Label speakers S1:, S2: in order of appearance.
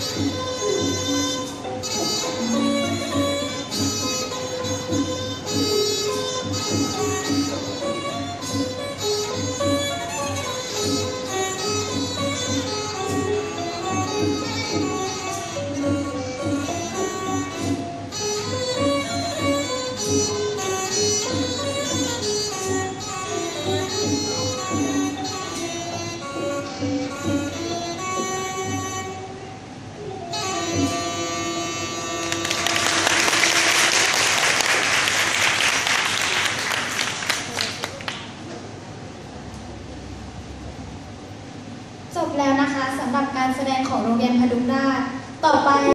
S1: foreseen. เบียนพดุงราชต่อไป